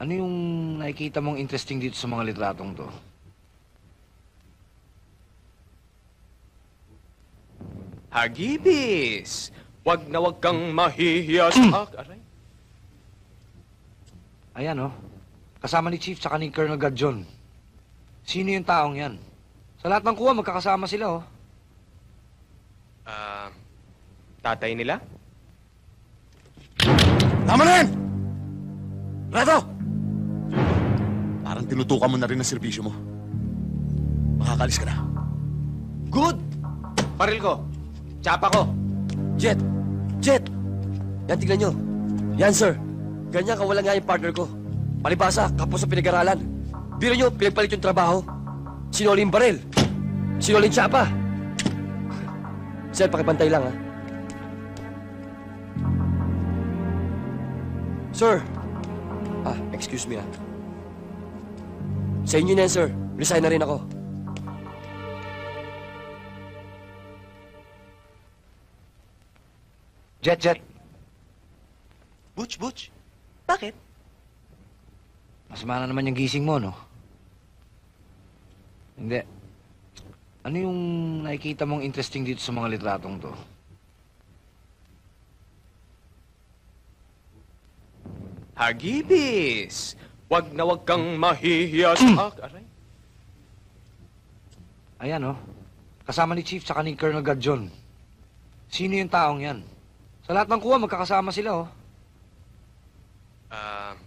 Ano yung nakikita mong interesting dito sa mga litratong to? Hagibis! Wag na wag kang mahihiya sa ak... Aray. Ayan, oh. Kasama ni Chief tsaka ni Colonel Gadjon. Sino yung taong yan? Sa lahat ng kuha, magkakasama sila, oh. Ah, tatay nila? Tama na yan! Reto! Tinutukan mo na rin ang serbisyo mo. Makakalis ka na. Good! Paril ko. Tsapa ko. Jet! Jet! Yan, tignan nyo. Yan, sir. Ganyan kawalan nga yung partner ko. Palibasa, kapos sa pinag-aralan. Biro nyo, pinagpalit yung trabaho. Sinuli yung baril. Sinuli yung tsapa. Sir, pakipantay lang, ha? Sir! Ah, excuse me, ha? Sa inyo na yan, sir. Resign na rin ako. Jet, Jet. Butch, Butch. Bakit? Masama na naman yung gising mo, no? Hindi. Ano yung nakikita mong interesting dito sa mga litratong to? Hagibis! Wag na wag kang mahihiya sa ak... Aray. Ayan, oh. Kasama ni Chief tsaka ni Colonel Gadjon. Sino yung taong yan? Sa lahat ng kuha, magkakasama sila, oh. Ah,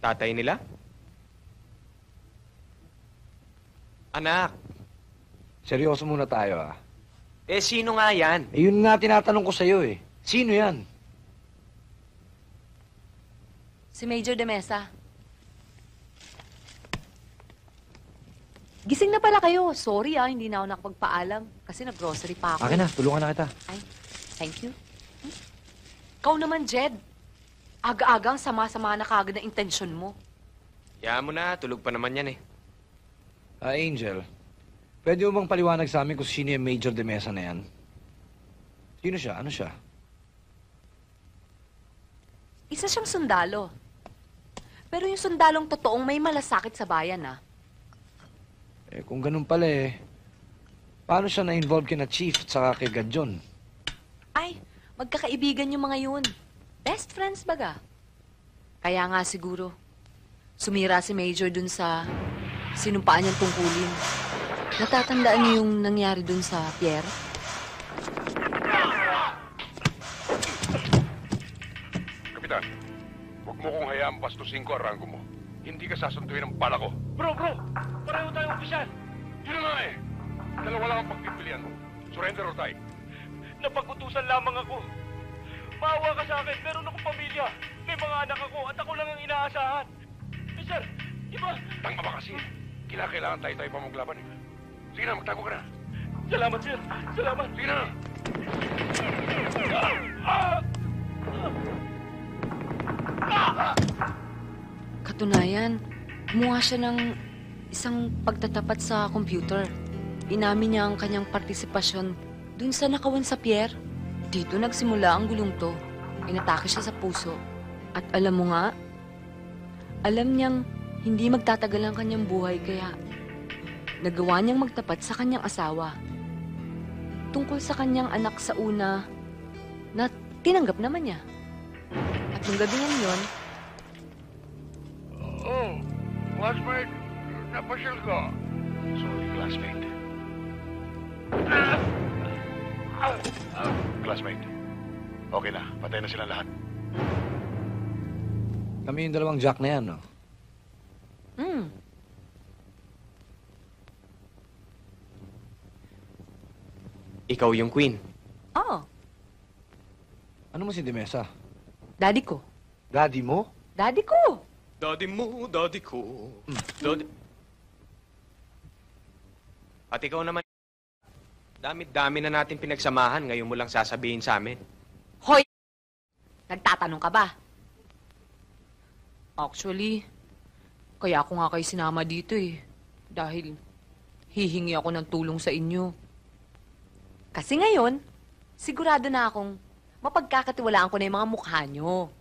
tatay nila? Anak, Seryoso muna tayo, ah. eh sino nga yan? Eh, yun nga tinatanong ko sa'yo, eh. Sino yan? Si Major de Mesa. Gising na pala kayo. Sorry ah, hindi na ako nakapagpaalam. Kasi nag-grocery pa ako. Akin na, tulungan na kita. Ay, thank you. Hmm? Ikaw naman, Jed. Aga-agang sama-sama na kagad ang intensyon mo. Kaya mo na, tulog pa naman yan eh. Ah, Angel, pwede mo bang paliwanag sa amin kung sino yung Major de Mesa na yan? Sino siya? Ano siya? Isa siyang sundalo. Pero yung sundalong totoong may malasakit sa bayan ah. Eh, kung ganun pala eh, paano siya na-involve kina Chief at saka kay Gadjon? Ay, magkakaibigan yung mga yun. Best friends baga. Kaya nga siguro, sumira si Major dun sa sinumpaan niyang tungkulin. Natatandaan niyo yung nangyari dun sa Pierre? Kapitan, huwag mo kong hayaang bastusin ko ang ranggo mo. Hindi ka sasantuin ng bala ko. Bro, bro! Pareho tayong opisyal! Yun na nga eh. Dalawa lang ang pagpipilian mo. Surrender or die. Napagutusan lamang ako. Maawa ka sa akin, meron akong pamilya. May mga anak ako at ako lang ang inaasahan. Eh, sir, di ba? Tanga ba kasi? Kinakailangan tayo-tayo pa maglaban eh. Sige na, magtago ka na. Salamat, sir. Salamat. Sige na. Katunayan, gumawa siya ng isang pagtatapat sa computer. Inamin niya ang kanyang partisipasyon dun sa nakawan sa Pierre. Dito nagsimula ang gulong to. Inatake siya sa puso. At alam mo nga, alam niyang hindi magtatagal ang kanyang buhay kaya nagawa niyang magtapat sa kanyang asawa. Tungkol sa kanyang anak sa una na tinanggap naman niya. At nung gabi yon, classmate, napasyal ka. Sorry, classmate. Classmate, okay na. Patay na sila lahat. Kami yung dalawang Jack na yan, no? hmm, Ikaw yung queen. oh, Ano mo si de Mesa? daddy ko. Daddy mo? Daddy ko! Daddy mo, daddy ko. Daddy... At ikaw naman, damit-dami na natin pinagsamahan, ngayon mo lang sasabihin sa amin. Hoy! Nagtatanong ka ba? Actually, kaya ako nga kayo sinama dito eh. Dahil hihingi ako ng tulong sa inyo. Kasi ngayon, sigurado na akong mapagkakatiwalaan ko na yung mga mukha nyo.